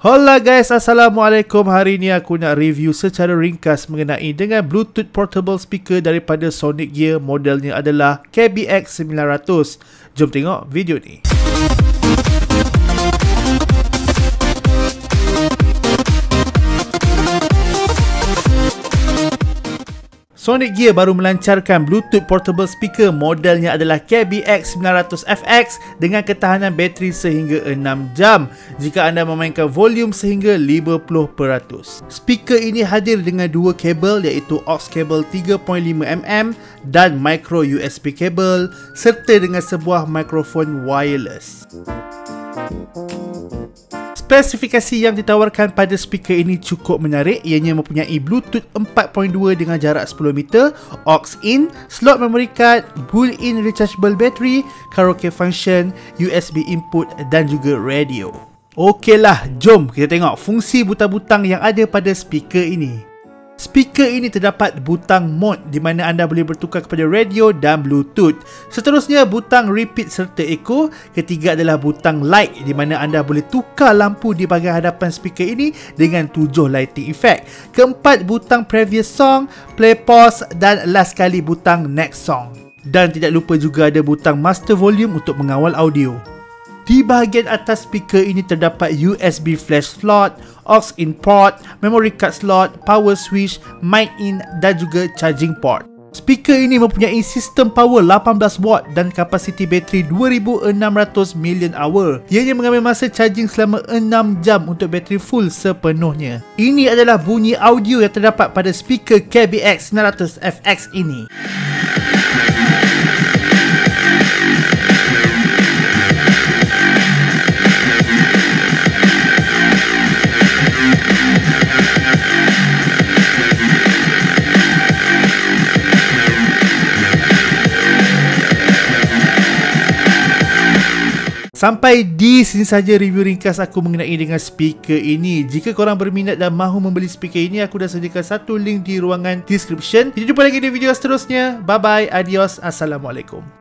Hola guys, Assalamualaikum. Hari ni aku nak review secara ringkas mengenai dengan Bluetooth portable speaker daripada Sonic Gear modelnya adalah KBX 900. Jom tengok video ni. Sonic Gear baru melancarkan Bluetooth portable speaker modelnya adalah KBX 900FX dengan ketahanan bateri sehingga 6 jam jika anda memainkan volume sehingga 50%. Speaker ini hadir dengan dua kabel iaitu aux kabel 3.5mm dan micro USB kabel serta dengan sebuah mikrofon wireless. Spesifikasi yang ditawarkan pada speaker ini cukup menarik ianya mempunyai Bluetooth 4.2 dengan jarak 10 meter, aux in, slot memory card, built-in rechargeable battery, karaoke function, USB input dan juga radio. Okeylah, jom kita tengok fungsi butang-butang yang ada pada speaker ini. Speaker ini terdapat butang mode di mana anda boleh bertukar kepada radio dan bluetooth. Seterusnya butang repeat serta echo. Ketiga adalah butang light di mana anda boleh tukar lampu di bahagian hadapan speaker ini dengan tujuh lighting effect. Keempat butang previous song, play pause dan last kali butang next song. Dan tidak lupa juga ada butang master volume untuk mengawal audio. Di bahagian atas speaker ini terdapat USB flash slot, aux in port, memory card slot, power switch, mic in dan juga charging port. Speaker ini mempunyai sistem power 18 watt dan kapasiti bateri 2600 million hour. Ianya mengambil masa charging selama 6 jam untuk bateri full sepenuhnya. Ini adalah bunyi audio yang terdapat pada speaker KBX 900FX ini. Sampai di sini saja review ringkas aku mengenai dengan speaker ini. Jika korang berminat dan mahu membeli speaker ini, aku dah sediakan satu link di ruangan description. Kita jumpa lagi di video seterusnya. Bye bye, adios, assalamualaikum.